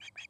Thank you.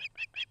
Beep, beep, beep.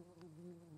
Mm-hmm.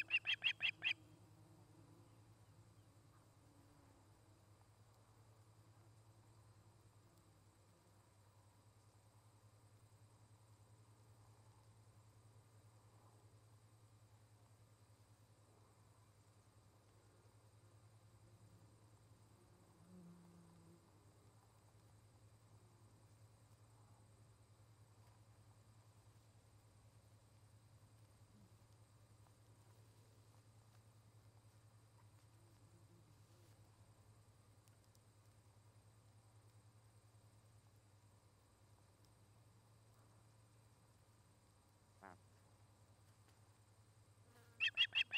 ครั บ